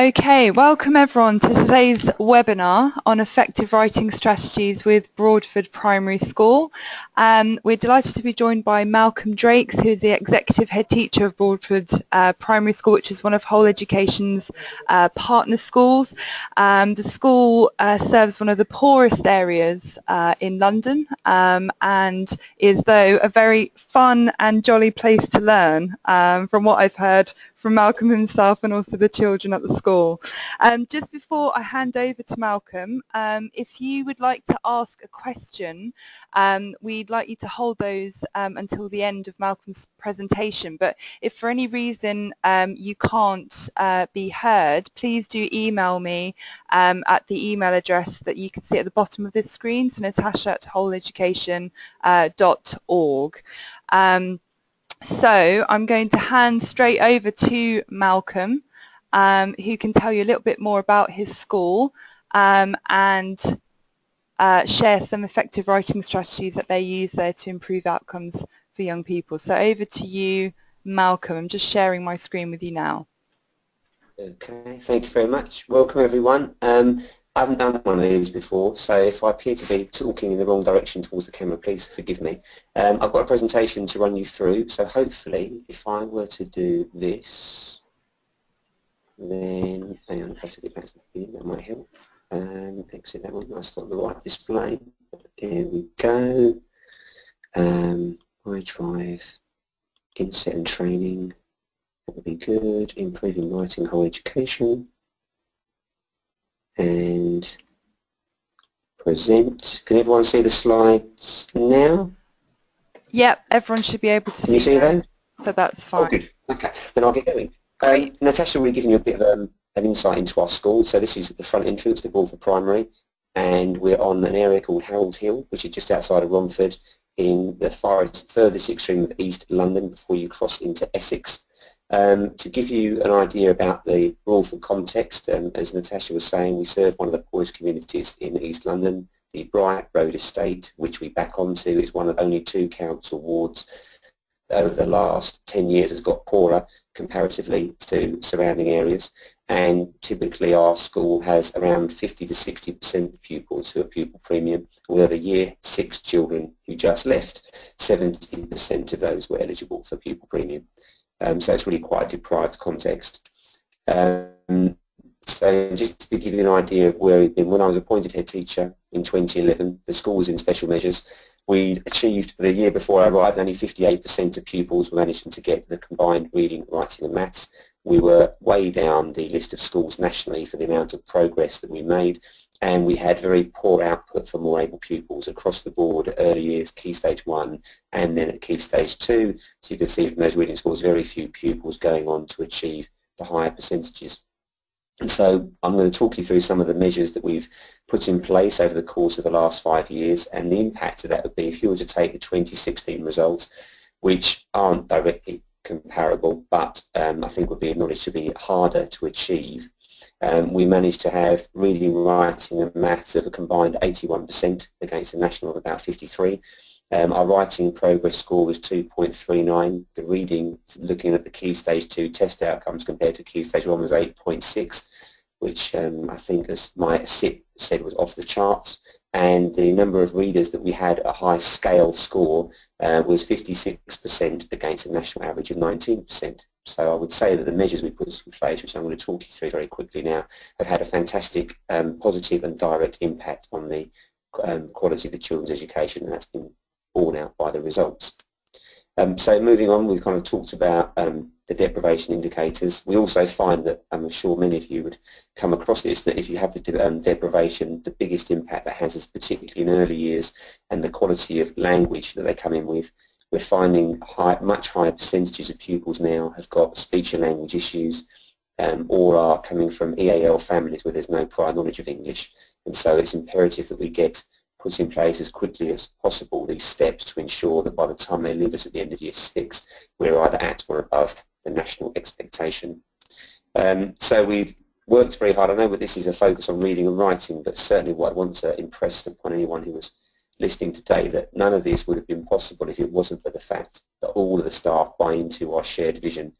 Okay, welcome everyone to today's webinar on effective writing strategies with Broadford Primary School. Um, we're delighted to be joined by Malcolm Drakes, who's the Executive Head Teacher of Broadford uh, Primary School, which is one of Whole Education's uh, partner schools. Um, the school uh, serves one of the poorest areas uh, in London um, and is, though, a very fun and jolly place to learn, um, from what I've heard from Malcolm himself and also the children at the school. Um, just before I hand over to Malcolm, um, if you would like to ask a question, um, we'd like you to hold those um, until the end of Malcolm's presentation. But if for any reason um, you can't uh, be heard, please do email me um, at the email address that you can see at the bottom of this screen, so natasha at wholeeducation.org. Uh, so I'm going to hand straight over to Malcolm, um, who can tell you a little bit more about his school um, and uh, share some effective writing strategies that they use there to improve outcomes for young people. So over to you, Malcolm. I'm just sharing my screen with you now. Okay, thank you very much. Welcome everyone. Um, I haven't done one of these before, so if I appear to be talking in the wrong direction towards the camera, please forgive me. Um, I've got a presentation to run you through, so hopefully if I were to do this, then, hang on, if I took it back to the that might help. Um, exit that one, that's not the right display. Here we go. Um, iDrive, inset and training, that would be good. Improving writing whole education and present. Can everyone see the slides now? Yep, everyone should be able to Can you see them? So that's fine. Oh, good. Okay, then I'll get going. Um, Natasha, we're giving you a bit of um, an insight into our school. So this is the front entrance to Broadford Primary, and we're on an area called Harold Hill, which is just outside of Romford, in the farthest, furthest extreme of East London before you cross into Essex. Um, to give you an idea about the Broadford context, um, as Natasha was saying, we serve one of the poorest communities in East London. The Bright Road Estate, which we back onto, is one of only two council wards over the last 10 years has got poorer comparatively to surrounding areas and typically our school has around 50 to 60% of pupils who are pupil premium over year six children who just left. 70% of those were eligible for pupil premium. Um, so it's really quite a deprived context. Um, so just to give you an idea of where we've been, when I was appointed head teacher in 2011, the school was in special measures. We achieved the year before I arrived, only 58% of pupils were managing to get the combined reading, writing and maths. We were way down the list of schools nationally for the amount of progress that we made and we had very poor output for more able pupils across the board at early years, Key Stage 1 and then at Key Stage 2. So you can see from those reading scores very few pupils going on to achieve the higher percentages. And so I'm going to talk you through some of the measures that we've put in place over the course of the last five years and the impact of that would be if you were to take the 2016 results, which aren't directly comparable, but um, I think would be acknowledged to be harder to achieve um, we managed to have reading, writing and maths of a combined 81% against a national of about 53. Um, our writing progress score was 2.39. The reading, looking at the Key Stage 2 test outcomes compared to Key Stage 1 was 8.6, which um, I think, as my SIP said, was off the charts. And the number of readers that we had a high scale score uh, was 56% against a national average of 19%. So I would say that the measures we put in place, which I'm going to talk you through very quickly now, have had a fantastic um, positive and direct impact on the um, quality of the children's education, and that's been borne out by the results. Um, so moving on, we've kind of talked about um, the deprivation indicators. We also find that, I'm sure many of you would come across this, that if you have the de um, deprivation, the biggest impact that has is particularly in early years and the quality of language that they come in with we're finding high, much higher percentages of pupils now have got speech and language issues um, or are coming from EAL families where there's no prior knowledge of English. And so it's imperative that we get put in place as quickly as possible these steps to ensure that by the time they leave us at the end of year six, we're either at or above the national expectation. Um, so we've worked very hard. I know that this is a focus on reading and writing, but certainly what I want to impress upon anyone who was listening today that none of this would have been possible if it wasn't for the fact that all of the staff buy into our shared vision.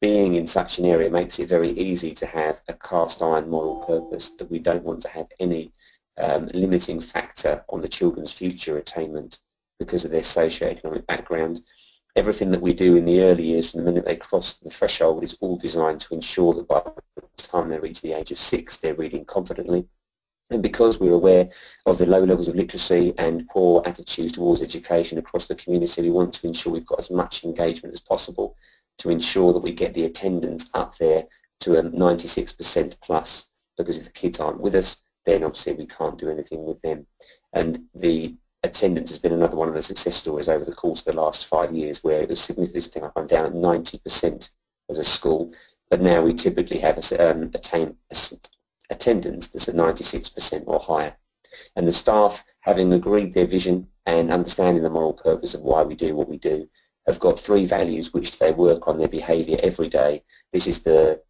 being in such an area makes it very easy to have a cast iron moral purpose that we don't want to have any um, limiting factor on the children's future attainment because of their socio-economic background. Everything that we do in the early years from the minute they cross the threshold is all designed to ensure that by the time they reach the age of six they're reading confidently. And because we're aware of the low levels of literacy and poor attitudes towards education across the community, we want to ensure we've got as much engagement as possible to ensure that we get the attendance up there to a 96% plus because if the kids aren't with us, then obviously we can't do anything with them. And the attendance has been another one of the success stories over the course of the last five years where it was significantly up. I'm down at 90% as a school, but now we typically have a, um, attain, attendance that's at 96% or higher. And the staff, having agreed their vision and understanding the moral purpose of why we do what we do, have got three values which they work on their behaviour every day. This is the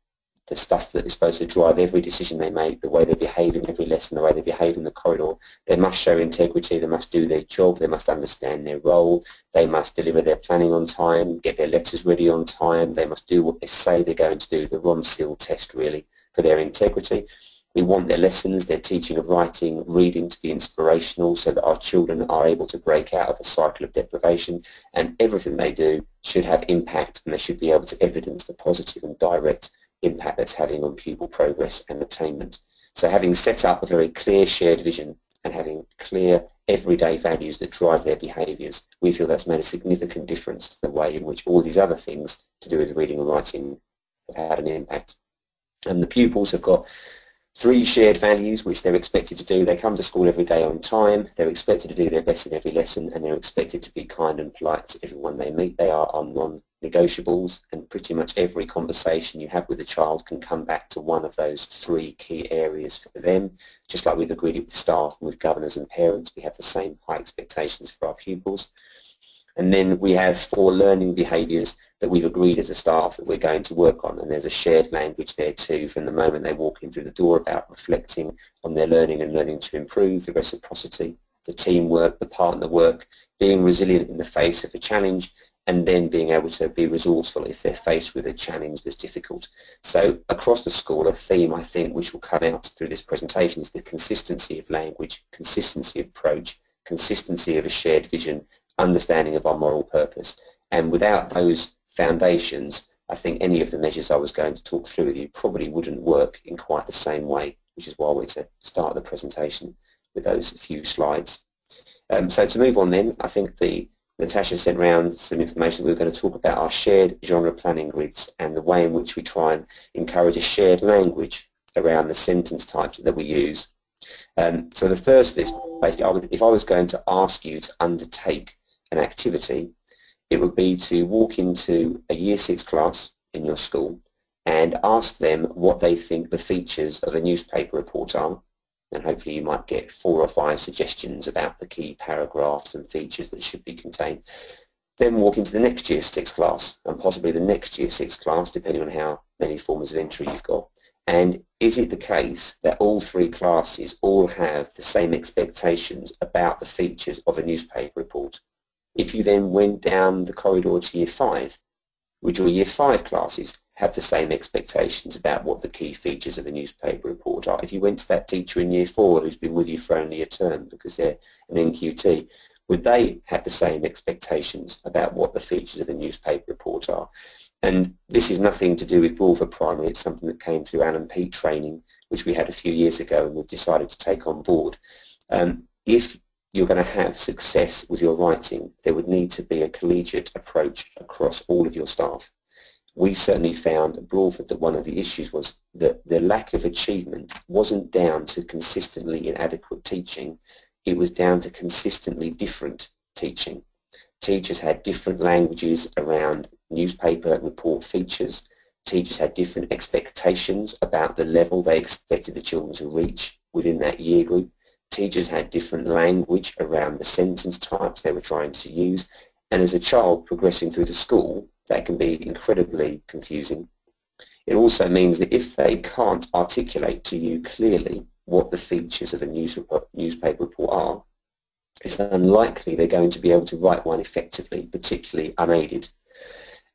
the stuff that is supposed to drive every decision they make, the way they behave in every lesson, the way they behave in the corridor. They must show integrity, they must do their job, they must understand their role, they must deliver their planning on time, get their letters ready on time, they must do what they say they're going to do, the Ronseal test really for their integrity. We want their lessons, their teaching of writing, reading to be inspirational so that our children are able to break out of a cycle of deprivation and everything they do should have impact and they should be able to evidence the positive and direct impact that's having on pupil progress and attainment. So having set up a very clear shared vision and having clear everyday values that drive their behaviours, we feel that's made a significant difference to the way in which all these other things to do with reading and writing have had an impact. And the pupils have got Three shared values which they're expected to do. They come to school every day on time. They're expected to do their best in every lesson and they're expected to be kind and polite to everyone they meet. They are our non-negotiables and pretty much every conversation you have with a child can come back to one of those three key areas for them. Just like we've agreed with staff and with governors and parents, we have the same high expectations for our pupils. And then we have four learning behaviours that we've agreed as a staff that we're going to work on and there's a shared language there too from the moment they walk in through the door about reflecting on their learning and learning to improve, the reciprocity, the teamwork, the partner work, being resilient in the face of a challenge and then being able to be resourceful if they're faced with a challenge that's difficult. So across the school, a theme I think which will come out through this presentation is the consistency of language, consistency of approach, consistency of a shared vision, understanding of our moral purpose. And without those foundations, I think any of the measures I was going to talk through with you probably wouldn't work in quite the same way, which is why I wanted to start the presentation with those few slides. Um, so to move on then, I think the Natasha sent around some information. We are going to talk about our shared genre planning grids and the way in which we try and encourage a shared language around the sentence types that we use. Um, so the first is basically, if I was going to ask you to undertake an activity, it would be to walk into a year six class in your school and ask them what they think the features of a newspaper report are and hopefully you might get four or five suggestions about the key paragraphs and features that should be contained. Then walk into the next year six class and possibly the next year six class depending on how many forms of entry you've got. And is it the case that all three classes all have the same expectations about the features of a newspaper report? If you then went down the corridor to year five, would your year five classes have the same expectations about what the key features of a newspaper report are? If you went to that teacher in year four who's been with you for only a term because they're an NQT, would they have the same expectations about what the features of a newspaper report are? And this is nothing to do with Broadford Primary, it's something that came through Alan Peat training, which we had a few years ago and we've decided to take on board. Um, if you're going to have success with your writing, there would need to be a collegiate approach across all of your staff. We certainly found at Broadford that one of the issues was that the lack of achievement wasn't down to consistently inadequate teaching, it was down to consistently different teaching. Teachers had different languages around newspaper report features. Teachers had different expectations about the level they expected the children to reach within that year group teachers had different language around the sentence types they were trying to use. And as a child progressing through the school, that can be incredibly confusing. It also means that if they can't articulate to you clearly what the features of a news report, newspaper report are, it's unlikely they're going to be able to write one effectively, particularly unaided.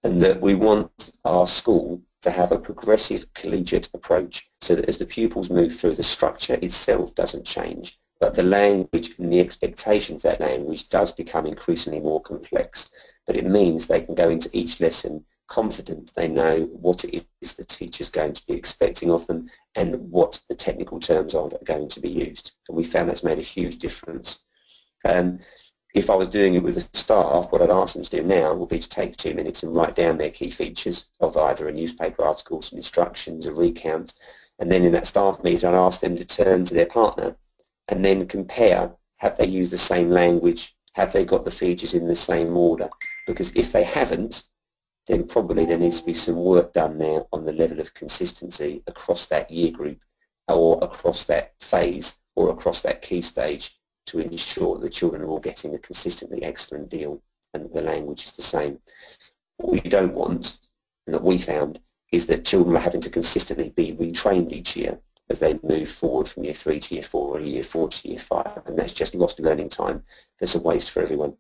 and that we want our school to have a progressive collegiate approach so that as the pupils move through, the structure itself doesn't change, but the language and the expectation for that language does become increasingly more complex. But it means they can go into each lesson confident they know what it is the teacher is going to be expecting of them and what the technical terms are that are going to be used. And we found that's made a huge difference. Um, if I was doing it with the staff, what I'd ask them to do now would be to take two minutes and write down their key features of either a newspaper article, some instructions, a recount, and then in that staff meeting I'd ask them to turn to their partner and then compare, have they used the same language, have they got the features in the same order? Because if they haven't, then probably there needs to be some work done there on the level of consistency across that year group or across that phase or across that key stage to ensure that the children are all getting a consistently excellent deal and the language is the same. What we don't want, and that we found, is that children are having to consistently be retrained each year as they move forward from year three to year four or year four to year five, and that's just lost learning time. That's a waste for everyone.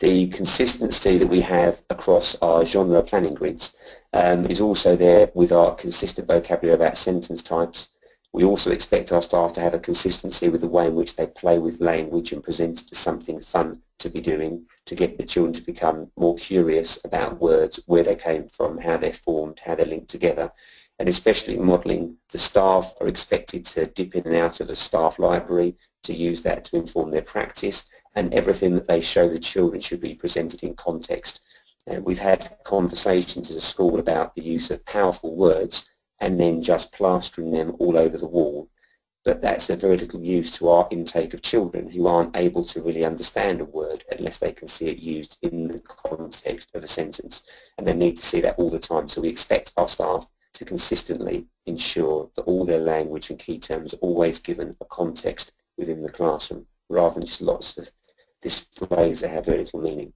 The consistency that we have across our genre planning grids um, is also there with our consistent vocabulary about sentence types. We also expect our staff to have a consistency with the way in which they play with language and present it as something fun to be doing, to get the children to become more curious about words, where they came from, how they're formed, how they're linked together, and especially modelling, the staff are expected to dip in and out of the staff library to use that to inform their practice and everything that they show the children should be presented in context. Uh, we've had conversations as a school about the use of powerful words and then just plastering them all over the wall. But that's of very little use to our intake of children who aren't able to really understand a word unless they can see it used in the context of a sentence. And they need to see that all the time. So we expect our staff to consistently ensure that all their language and key terms are always given a context within the classroom rather than just lots of displays that have very little meaning.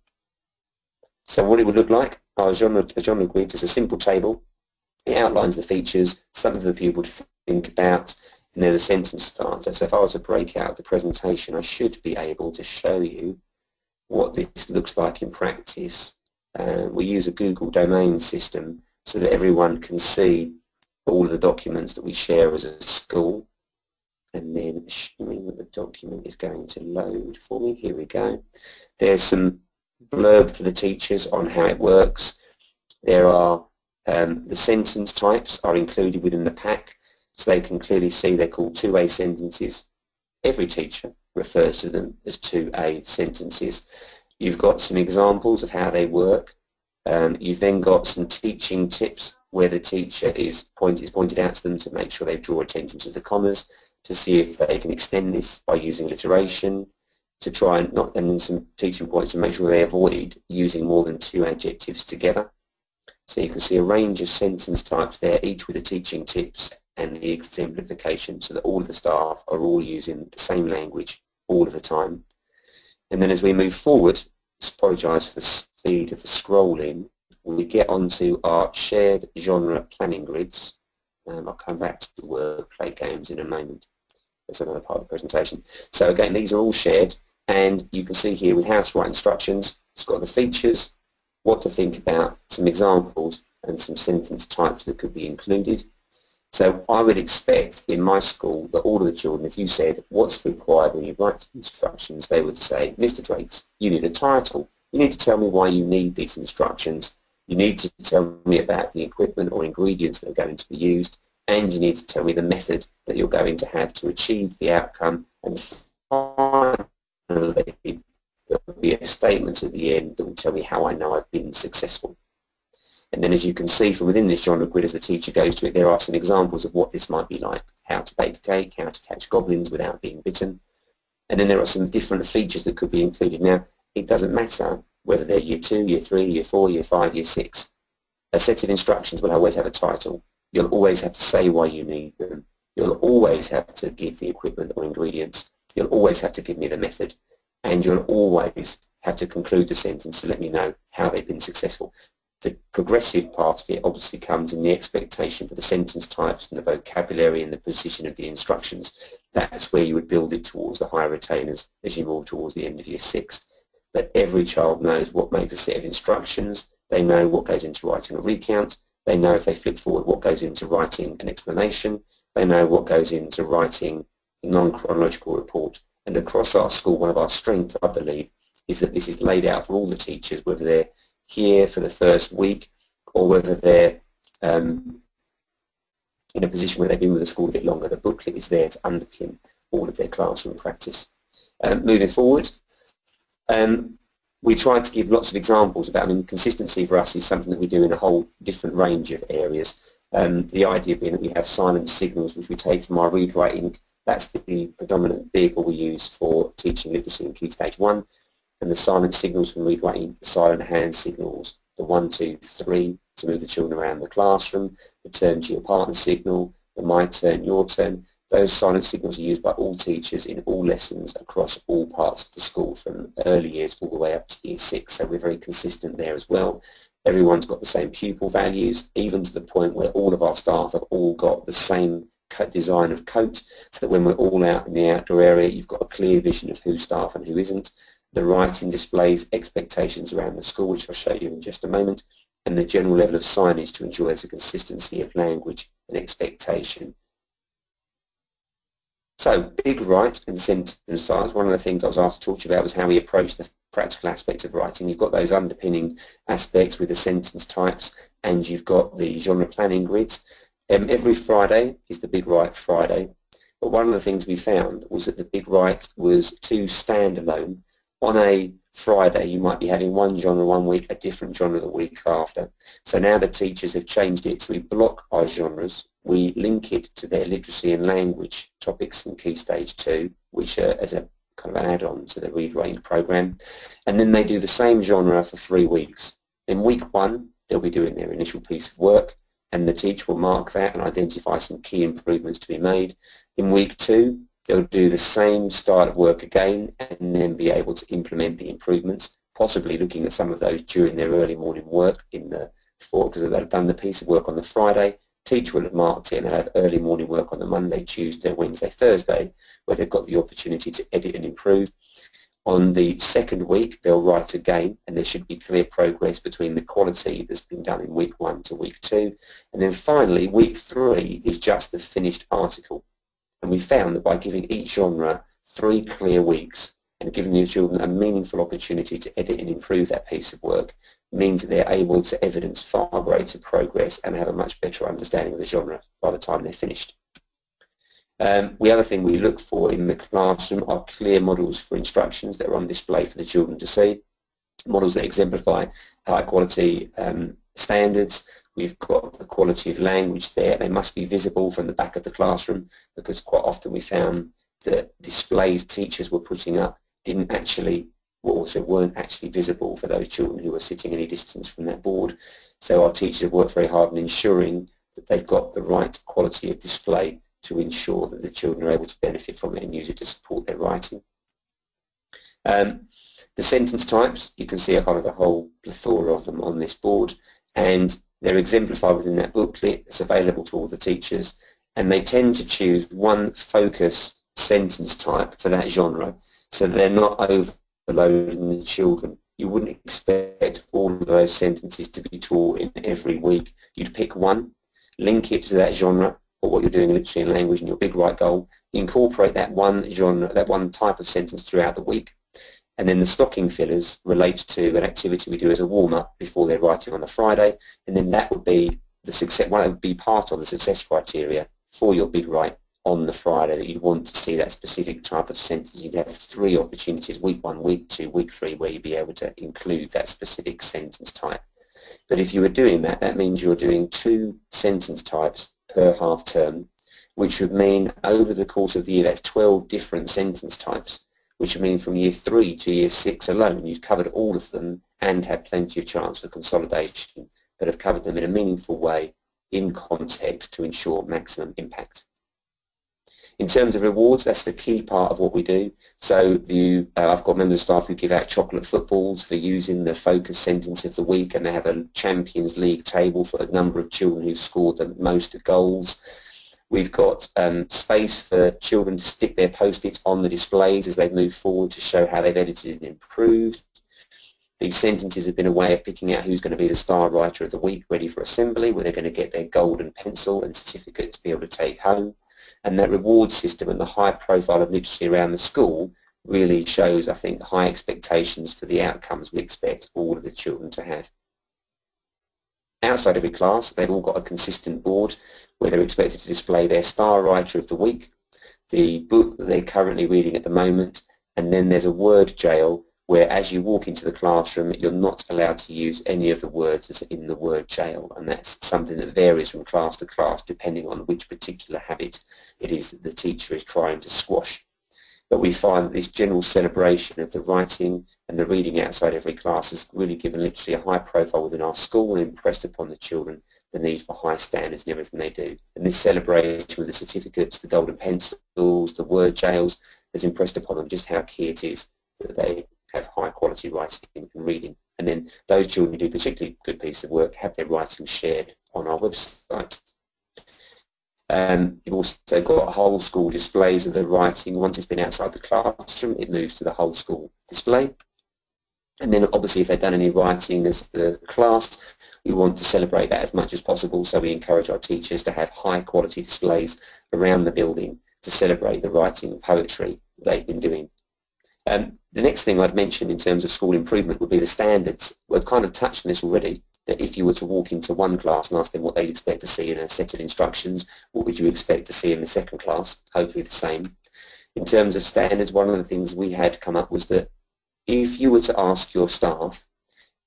So what it would look like, our genre, genre grid is a simple table. It outlines the features, something for the pupil to think about, and there's a sentence starter. So if I was to break out the presentation, I should be able to show you what this looks like in practice. Uh, we use a Google domain system so that everyone can see all of the documents that we share as a school. And then assuming that the document is going to load for me, here we go. There's some blurb for the teachers on how it works. There are um, the sentence types are included within the pack so they can clearly see they're called 2A sentences. Every teacher refers to them as 2A sentences. You've got some examples of how they work. Um, you've then got some teaching tips where the teacher is, point, is pointed out to them to make sure they draw attention to the commas, to see if they can extend this by using alliteration, to try and not, and then some teaching points to make sure they avoid using more than two adjectives together. So you can see a range of sentence types there, each with the teaching tips and the exemplification so that all of the staff are all using the same language all of the time. And then as we move forward, apologise for the speed of the scrolling, we get onto our shared genre planning grids. Um, I'll come back to word play games in a moment. That's another part of the presentation. So again, these are all shared, and you can see here with how to write instructions, it's got the features, what to think about, some examples, and some sentence types that could be included. So I would expect in my school that all of the children, if you said, what's required when you write instructions, they would say, Mr. Drakes, you need a title. You need to tell me why you need these instructions. You need to tell me about the equipment or ingredients that are going to be used. And you need to tell me the method that you're going to have to achieve the outcome. And finally, there will be a statement at the end that will tell me how I know I've been successful. And then as you can see from within this genre grid as the teacher goes to it, there are some examples of what this might be like. How to bake a cake, how to catch goblins without being bitten. And then there are some different features that could be included. Now, it doesn't matter whether they're year two, year three, year four, year five, year six. A set of instructions will always have a title. You'll always have to say why you need them. You'll always have to give the equipment or ingredients. You'll always have to give me the method. And you'll always have to conclude the sentence to let me know how they've been successful. The progressive part of it obviously comes in the expectation for the sentence types and the vocabulary and the position of the instructions. That's where you would build it towards the higher retainers as you move towards the end of year six. But every child knows what makes a set of instructions, they know what goes into writing a recount, they know if they flip forward what goes into writing an explanation, they know what goes into writing a non-chronological report. And across our school, one of our strengths, I believe, is that this is laid out for all the teachers, whether they're here for the first week or whether they're um, in a position where they've been with the school a bit longer. The booklet is there to underpin all of their classroom practice. Um, moving forward, um, we tried to give lots of examples about, I mean, consistency for us is something that we do in a whole different range of areas. Um, the idea being that we have silent signals which we take from our read writing. That's the predominant vehicle we use for teaching literacy in Key Stage 1. And the silent signals from writing, the silent hand signals, the one, two, three to move the children around the classroom, the turn to your partner signal, the my turn, your turn. Those silent signals are used by all teachers in all lessons across all parts of the school from early years all the way up to year six. So we're very consistent there as well. Everyone's got the same pupil values, even to the point where all of our staff have all got the same design of coat, so that when we're all out in the outdoor area, you've got a clear vision of who's staff and who isn't. The writing displays expectations around the school, which I'll show you in just a moment, and the general level of signage to ensure there's a consistency of language and expectation so, big write and sentence size. One of the things I was asked to talk to you about was how we approach the practical aspects of writing. You've got those underpinning aspects with the sentence types and you've got the genre planning grids. Um, every Friday is the Big Write Friday. But one of the things we found was that the Big Write was too standalone. On a Friday, you might be having one genre one week, a different genre the week after. So now the teachers have changed it. So we block our genres we link it to their literacy and language topics in Key Stage 2, which are as a kind of an add-on to the Read Write Inc. program. And then they do the same genre for three weeks. In week one, they'll be doing their initial piece of work, and the teacher will mark that and identify some key improvements to be made. In week two, they'll do the same style of work again and then be able to implement the improvements, possibly looking at some of those during their early morning work in the four, because they've done the piece of work on the Friday, teacher will have marked it and they'll have early morning work on the Monday, Tuesday, Wednesday, Thursday, where they've got the opportunity to edit and improve. On the second week, they'll write again, and there should be clear progress between the quality that's been done in week one to week two. And then finally, week three is just the finished article. And we found that by giving each genre three clear weeks and giving the children a meaningful opportunity to edit and improve that piece of work, means that they're able to evidence far greater progress and have a much better understanding of the genre by the time they're finished. Um, the other thing we look for in the classroom are clear models for instructions that are on display for the children to see, models that exemplify high quality um, standards. We've got the quality of language there. They must be visible from the back of the classroom because quite often we found that displays teachers were putting up didn't actually also weren't actually visible for those children who were sitting any distance from that board. So our teachers have worked very hard in ensuring that they've got the right quality of display to ensure that the children are able to benefit from it and use it to support their writing. Um, the sentence types, you can see a kind of a whole plethora of them on this board and they're exemplified within that booklet. It's available to all the teachers and they tend to choose one focus sentence type for that genre so they're not overloading the children. You wouldn't expect all of those sentences to be taught in every week. You'd pick one, link it to that genre or what you're doing in literacy and language and your big write goal, incorporate that one genre, that one type of sentence throughout the week. And then the stocking fillers relate to an activity we do as a warm-up before they're writing on the Friday. And then that would be the success, one would be part of the success criteria for your big write on the Friday that you'd want to see that specific type of sentence. You'd have three opportunities, week one, week two, week three, where you'd be able to include that specific sentence type. But if you were doing that, that means you're doing two sentence types per half term, which would mean over the course of the year, that's 12 different sentence types, which would mean from year three to year six alone, you've covered all of them and had plenty of chance for consolidation, but have covered them in a meaningful way in context to ensure maximum impact. In terms of rewards, that's the key part of what we do. So you, uh, I've got members of staff who give out chocolate footballs for using the focus sentence of the week and they have a Champions League table for the number of children who've scored the most goals. We've got um, space for children to stick their post-its on the displays as they move forward to show how they've edited and improved. These sentences have been a way of picking out who's going to be the star writer of the week ready for assembly, where they're going to get their golden pencil and certificate to be able to take home. And that reward system and the high profile of literacy around the school really shows, I think, high expectations for the outcomes we expect all of the children to have. Outside every class, they've all got a consistent board where they're expected to display their star writer of the week, the book that they're currently reading at the moment, and then there's a word jail where as you walk into the classroom you're not allowed to use any of the words that's in the word jail and that's something that varies from class to class depending on which particular habit it is that the teacher is trying to squash. But we find that this general celebration of the writing and the reading outside every class has really given literacy a high profile within our school and impressed upon the children the need for high standards in everything they do. And this celebration with the certificates, the golden pencils, the word jails has impressed upon them just how key it is that they have high quality writing and reading. And then those children who do particularly good piece of work have their writing shared on our website. Um, you've also got whole school displays of the writing. Once it's been outside the classroom, it moves to the whole school display. And then obviously if they've done any writing as the class, we want to celebrate that as much as possible. So we encourage our teachers to have high quality displays around the building to celebrate the writing and poetry they've been doing. Um, the next thing I'd mention in terms of school improvement would be the standards. We've kind of touched on this already, that if you were to walk into one class and ask them what they'd expect to see in a set of instructions, what would you expect to see in the second class? Hopefully the same. In terms of standards, one of the things we had come up was that if you were to ask your staff,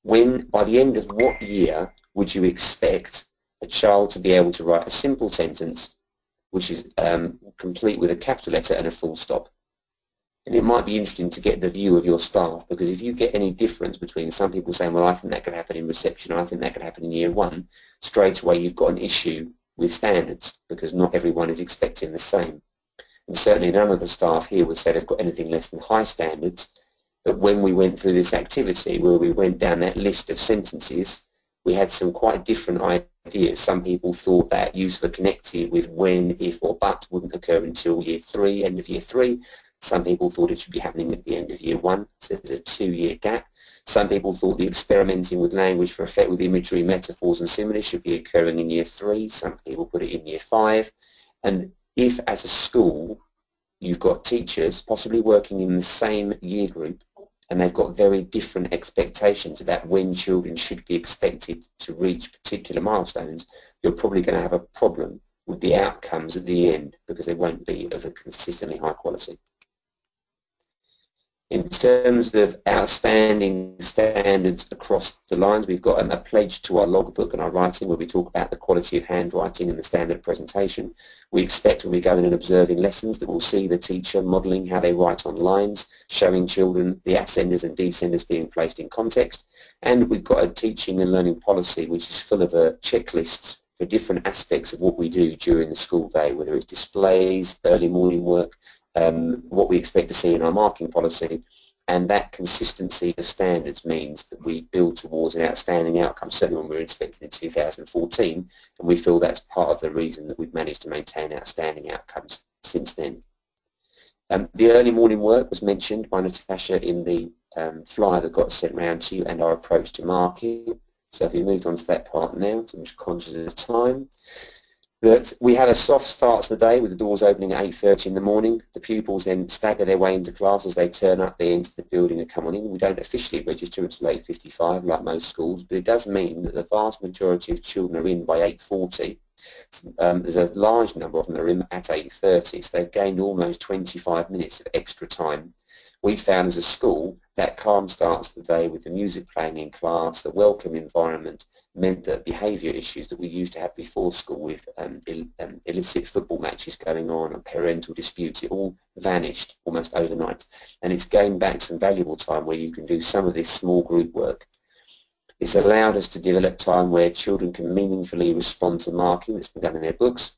when by the end of what year would you expect a child to be able to write a simple sentence which is um, complete with a capital letter and a full stop? And it might be interesting to get the view of your staff because if you get any difference between some people saying, well, I think that could happen in reception, I think that could happen in year one, straight away you've got an issue with standards because not everyone is expecting the same. And certainly none of the staff here would say they've got anything less than high standards. But when we went through this activity where we went down that list of sentences, we had some quite different ideas. Some people thought that use of a connective with when, if or but wouldn't occur until year three, end of year three. Some people thought it should be happening at the end of year one, so there's a two-year gap. Some people thought the experimenting with language for effect with imagery, metaphors and similes should be occurring in year three. Some people put it in year five. And if as a school you've got teachers possibly working in the same year group and they've got very different expectations about when children should be expected to reach particular milestones, you're probably going to have a problem with the outcomes at the end because they won't be of a consistently high quality. In terms of outstanding standards across the lines, we've got a pledge to our logbook and our writing where we talk about the quality of handwriting and the standard presentation. We expect when we go in and observing lessons that we'll see the teacher modelling how they write on lines, showing children the ascenders and descenders being placed in context. And we've got a teaching and learning policy which is full of uh, checklists for different aspects of what we do during the school day, whether it's displays, early morning work, um, what we expect to see in our marking policy. And that consistency of standards means that we build towards an outstanding outcome, certainly when we were inspected in 2014, and we feel that's part of the reason that we've managed to maintain outstanding outcomes since then. Um, the early morning work was mentioned by Natasha in the um, flyer that got sent round to you and our approach to marking. So if we moved on to that part now, so I'm just conscious of the time that we have a soft start to the day with the doors opening at 8.30 in the morning. The pupils then stagger their way into class as they turn up, they enter the building and come on in. We don't officially register until 8.55 like most schools, but it does mean that the vast majority of children are in by 8.40. Um, there's a large number of them that are in at 8.30, so they've gained almost 25 minutes of extra time we found as a school that calm starts the day with the music playing in class, the welcome environment, meant that behaviour issues that we used to have before school with um, Ill, um, illicit football matches going on and parental disputes, it all vanished almost overnight. And it's going back some valuable time where you can do some of this small group work. It's allowed us to develop time where children can meaningfully respond to marking that's been done in their books.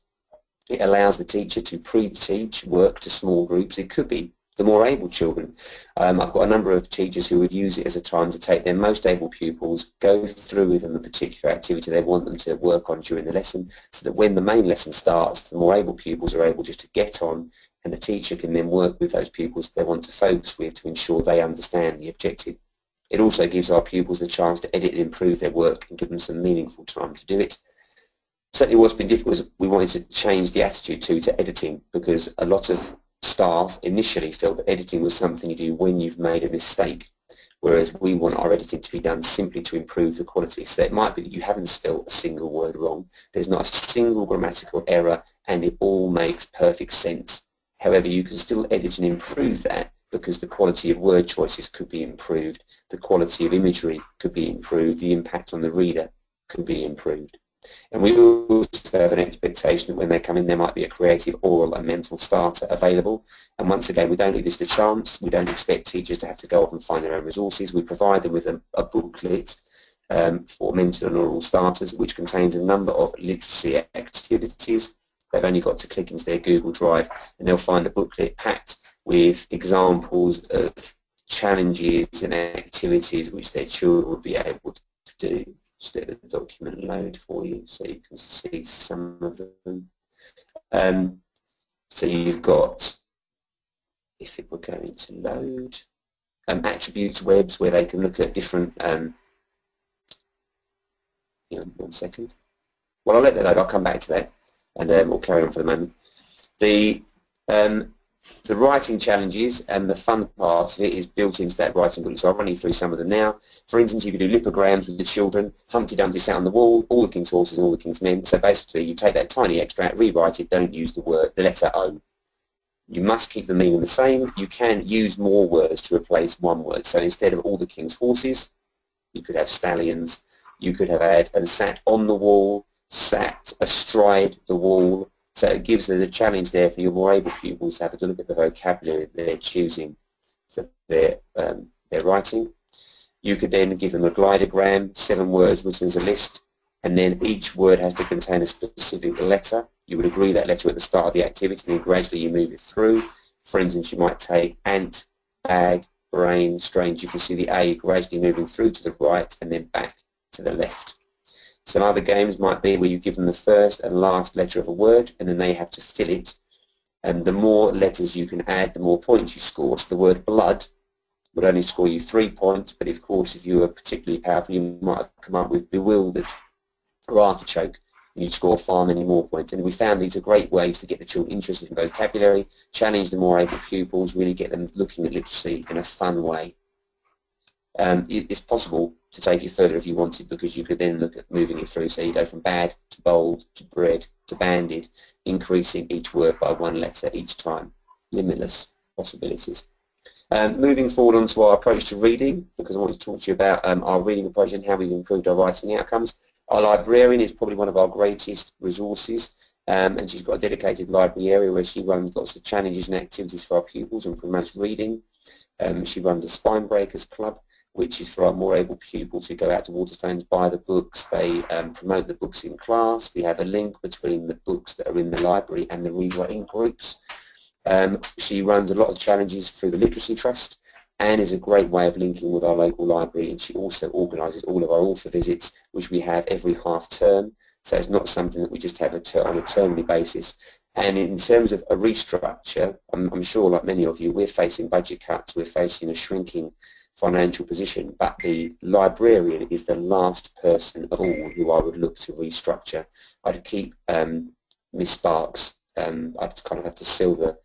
It allows the teacher to pre-teach work to small groups. It could be the more able children. Um, I've got a number of teachers who would use it as a time to take their most able pupils, go through with them a particular activity they want them to work on during the lesson, so that when the main lesson starts, the more able pupils are able just to get on and the teacher can then work with those pupils they want to focus with to ensure they understand the objective. It also gives our pupils the chance to edit and improve their work and give them some meaningful time to do it. Certainly what's been difficult is we wanted to change the attitude too to editing because a lot of staff initially felt that editing was something you do when you've made a mistake whereas we want our editing to be done simply to improve the quality. So it might be that you haven't spelled a single word wrong, there's not a single grammatical error, and it all makes perfect sense. However, you can still edit and improve that because the quality of word choices could be improved, the quality of imagery could be improved, the impact on the reader could be improved. And we also have an expectation that when they come in there might be a creative oral and mental starter available. And once again, we don't leave this to chance. We don't expect teachers to have to go off and find their own resources. We provide them with a, a booklet um, for mental and oral starters which contains a number of literacy activities. They've only got to click into their Google Drive and they'll find a booklet packed with examples of challenges and activities which their children would be able to do let the document load for you so you can see some of them. Um, so you've got, if it were going to load, um, attributes webs where they can look at different, um, one second. Well, I'll let that load, I'll come back to that and um, we'll carry on for the moment. The um, the writing challenges and the fun part of it is built into that writing book. So I'll run you through some of them now. For instance, you could do lipograms with the children. Humpty Dumpty sat on the wall, all the king's horses and all the king's men. So basically, you take that tiny extract, rewrite it, don't use the word, the letter O. You must keep the meaning the same. You can use more words to replace one word. So instead of all the king's horses, you could have stallions. You could have had and sat on the wall, sat astride the wall, so it gives us a challenge there for your more able pupils to have a look at the vocabulary they're choosing for their, um, their writing. You could then give them a glidogram, seven words written as a list, and then each word has to contain a specific letter. You would agree that letter at the start of the activity, and then gradually you move it through. For instance, you might take ant, bag, brain, strange. You can see the A gradually moving through to the right and then back to the left. Some other games might be where you give them the first and last letter of a word and then they have to fill it. And the more letters you can add, the more points you score. So the word blood would only score you three points, but of course if you were particularly powerful you might have come up with bewildered or artichoke and you'd score far many more points. And we found these are great ways to get the children interested in vocabulary, challenge the more able pupils, really get them looking at literacy in a fun way. Um, it's possible to take it further if you wanted because you could then look at moving it through. So you go from bad to bold to bread to banded, increasing each word by one letter each time. Limitless possibilities. Um, moving forward onto our approach to reading, because I want to talk to you about um, our reading approach and how we've improved our writing outcomes. Our librarian is probably one of our greatest resources, um, and she's got a dedicated library area where she runs lots of challenges and activities for our pupils and promotes reading. Um, she runs a Spine Breakers Club, which is for our more able pupils who go out to Waterstones, buy the books, they um, promote the books in class. We have a link between the books that are in the library and the rewriting groups. Um, she runs a lot of challenges through the Literacy Trust and is a great way of linking with our local library. And she also organises all of our author visits which we have every half term. So it's not something that we just have a on a termly basis. And in terms of a restructure I'm, I'm sure like many of you we're facing budget cuts. We're facing a shrinking financial position, but the librarian is the last person of all who I would look to restructure. I'd keep um, Miss Sparks, um, I'd kind of have to sell the,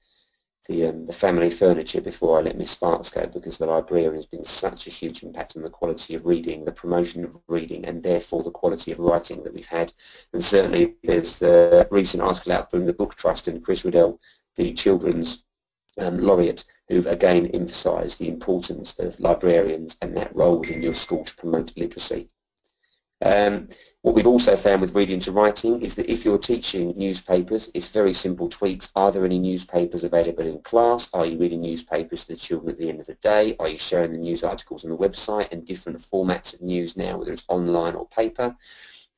the, um, the family furniture before I let Miss Sparks go because the librarian has been such a huge impact on the quality of reading, the promotion of reading, and therefore the quality of writing that we've had. And certainly there's a recent article out from the Book Trust and Chris Riddell, the children's um, laureate, who've again emphasised the importance of librarians and that role within your school to promote literacy. Um, what we've also found with reading to writing is that if you're teaching newspapers, it's very simple tweaks. Are there any newspapers available in class? Are you reading newspapers to the children at the end of the day? Are you sharing the news articles on the website and different formats of news now, whether it's online or paper?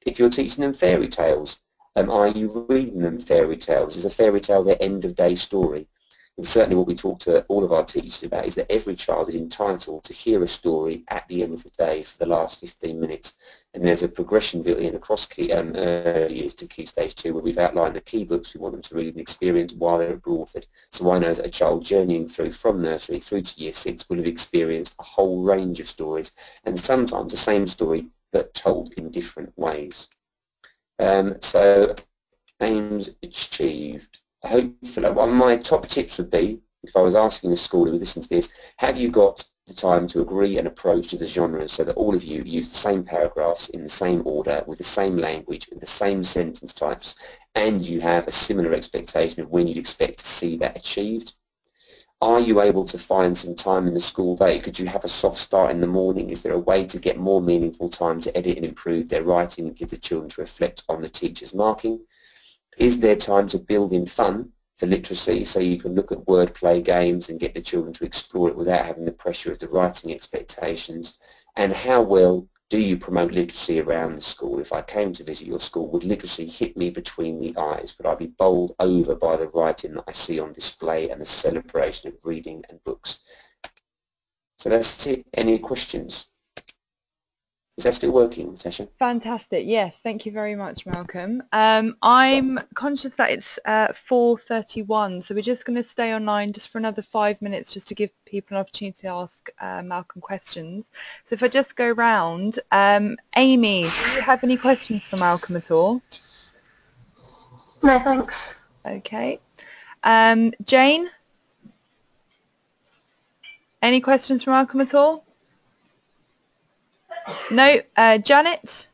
If you're teaching them fairy tales, um, are you reading them fairy tales? Is a fairy tale their end of day story? And certainly what we talk to all of our teachers about is that every child is entitled to hear a story at the end of the day for the last 15 minutes. And there's a progression built in across key, um, early years to Key Stage 2 where we've outlined the key books we want them to read and experience while they're at Broadford. So I know that a child journeying through from nursery through to year 6 will have experienced a whole range of stories and sometimes the same story but told in different ways. Um, so aims achieved hopefully, one of my top tips would be, if I was asking a school who would listen to this, have you got the time to agree an approach to the genres so that all of you use the same paragraphs in the same order, with the same language, with the same sentence types, and you have a similar expectation of when you'd expect to see that achieved? Are you able to find some time in the school day? Could you have a soft start in the morning? Is there a way to get more meaningful time to edit and improve their writing and give the children to reflect on the teacher's marking? Is there time to build in fun for literacy so you can look at wordplay games and get the children to explore it without having the pressure of the writing expectations? And how well do you promote literacy around the school? If I came to visit your school, would literacy hit me between the eyes? Would I be bowled over by the writing that I see on display and the celebration of reading and books? So that's it. Any questions? Is that still working, Natasha? Fantastic. Yes, thank you very much, Malcolm. Um, I'm conscious that it's uh, 4.31, so we're just going to stay online just for another five minutes just to give people an opportunity to ask uh, Malcolm questions. So if I just go round, um, Amy, do you have any questions for Malcolm at all? No, thanks. Okay. Um, Jane? Any questions for Malcolm at all? No. Uh, Janet?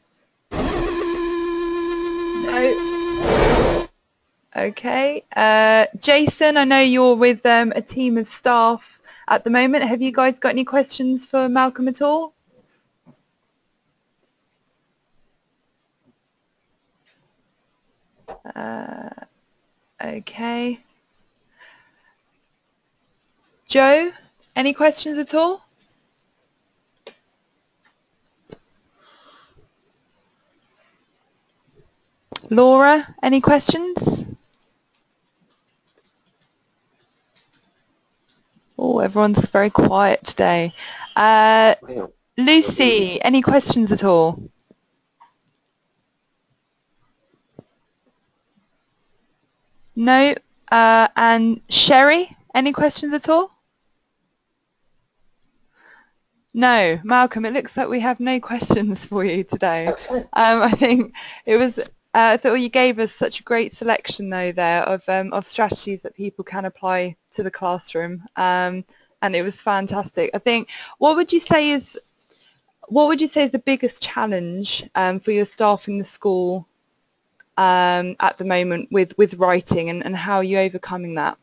No. Okay. Uh, Jason, I know you're with um, a team of staff at the moment. Have you guys got any questions for Malcolm at all? Uh, okay. Joe, any questions at all? Laura, any questions? Oh, everyone's very quiet today. Uh, Lucy, any questions at all? No. Uh, and Sherry, any questions at all? No, Malcolm, it looks like we have no questions for you today. Um, I think it was uh, thought you gave us such a great selection though there of, um, of strategies that people can apply to the classroom um, and it was fantastic. I think what would you say is what would you say is the biggest challenge um, for your staff in the school um, at the moment with, with writing and, and how are you overcoming that?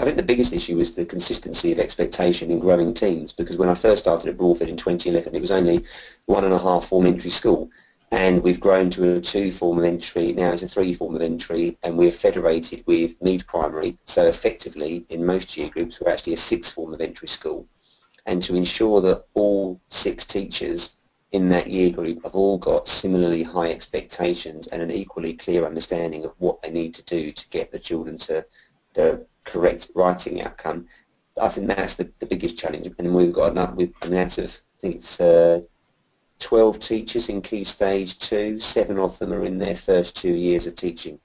I think the biggest issue was the consistency of expectation in growing teams because when I first started at Broadford in 2011 it was only one and a half form entry school and we've grown to a two form of entry, now it's a three form of entry, and we're federated with Mead Primary, so effectively in most year groups we're actually a six form of entry school. And to ensure that all six teachers in that year group have all got similarly high expectations and an equally clear understanding of what they need to do to get the children to the correct writing outcome, I think that's the, the biggest challenge. And we've got enough, we've, I mean, out of, I think it's uh, 12 teachers in Key Stage 2, seven of them are in their first two years of teaching.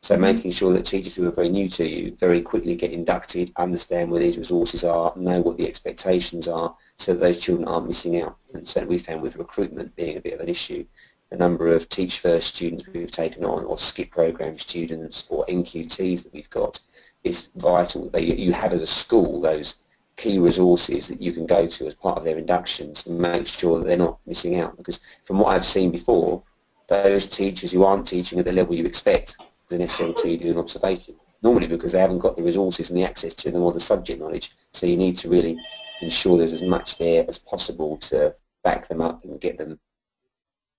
So mm -hmm. making sure that teachers who are very new to you very quickly get inducted, understand where these resources are, know what the expectations are, so that those children aren't missing out. And so we found with recruitment being a bit of an issue, the number of Teach First students we've taken on, or SCITT program students, or NQTs that we've got, is vital. That you have as a school those key resources that you can go to as part of their inductions and make sure that they're not missing out. Because from what I've seen before, those teachers who aren't teaching at the level you expect as an SLT do an observation, normally because they haven't got the resources and the access to them or the subject knowledge. So you need to really ensure there's as much there as possible to back them up and get them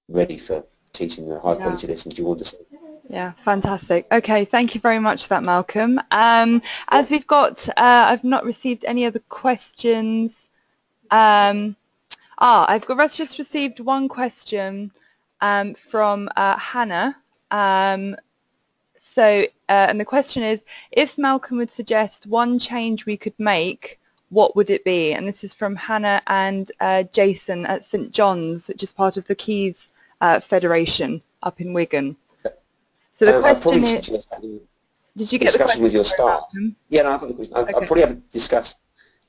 ready for teaching the high quality yeah. lessons you want to see. Yeah, fantastic. Okay, thank you very much for that, Malcolm. Um, as we've got, uh, I've not received any other questions. Um, ah, I've got, just received one question um, from uh, Hannah. Um, So, uh, and the question is, if Malcolm would suggest one change we could make, what would it be? And this is from Hannah and uh, Jason at St John's, which is part of the Keys uh, Federation up in Wigan. So the Um, I'd question probably is, suggest having did you get discussion with your staff. Yeah, no, I've got the question. I'd, Okay. I'd probably have to discuss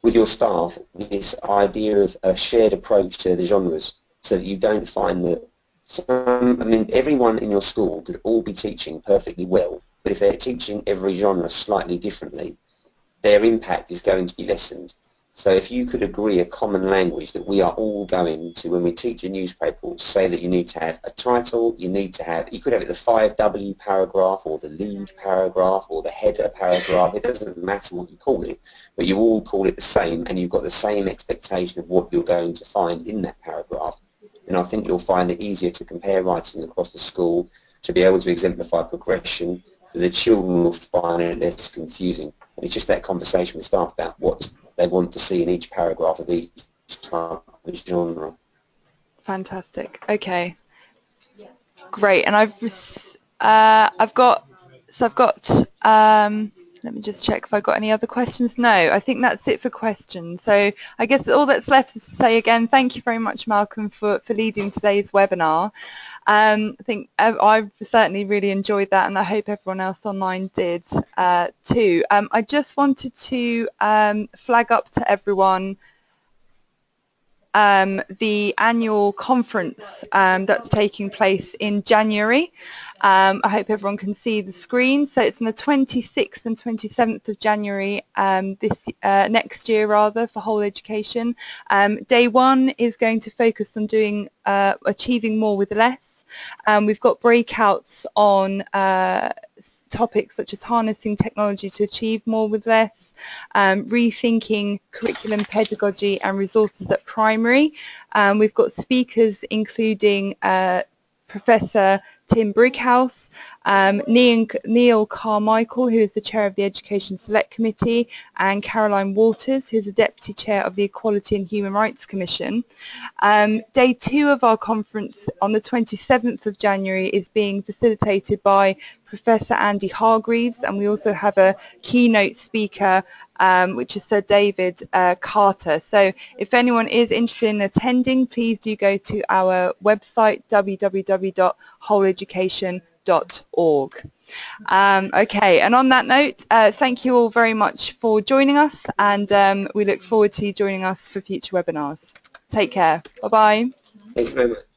with your staff this idea of a shared approach to the genres so that you don't find that some, I mean, everyone in your school could all be teaching perfectly well, but if they're teaching every genre slightly differently, their impact is going to be lessened. So if you could agree a common language that we are all going to, when we teach a newspaper, say that you need to have a title, you need to have, you could have it the 5W paragraph or the lead paragraph or the header paragraph, it doesn't matter what you call it, but you all call it the same and you've got the same expectation of what you're going to find in that paragraph. And I think you'll find it easier to compare writing across the school, to be able to exemplify progression, so the children will find it less confusing. And it's just that conversation with staff about what they want to see in each paragraph of each type of genre. Fantastic. Okay. Great. And I've uh, I've got so I've got um, let me just check if I got any other questions. No, I think that's it for questions. So I guess all that's left is to say again, thank you very much, Malcolm, for, for leading today's webinar. Um, I think I- I've certainly really enjoyed that, and I hope everyone else online did uh, too. Um, I just wanted to um, flag up to everyone um, the annual conference um, that's taking place in January. Um, I hope everyone can see the screen. So it's on the 26th and 27th of January um, this uh, next year, rather, for whole education. Um, day one is going to focus on doing uh, achieving more with less. Um, we've got breakouts on uh, topics such as harnessing technology to achieve more with less, um, rethinking curriculum pedagogy and resources at primary. Um, we've got speakers including uh, Professor Tim Brighouse, um, Neil, Carmichael, who is the chair of the Education Select Committee, and Caroline Waters, who is the deputy chair of the Equality and Human Rights Commission. Um, day two of our conference on the 27th of January is being facilitated by Professor Andy Hargreaves, and we also have a keynote speaker, um, which is Sir David uh, Carter. So if anyone is interested in attending, please do go to our website, Um, okay, and on that note, uh, thank you all very much for joining us, and um, we look forward to you joining us for future webinars. Take care. Bye-bye. Thank you very much.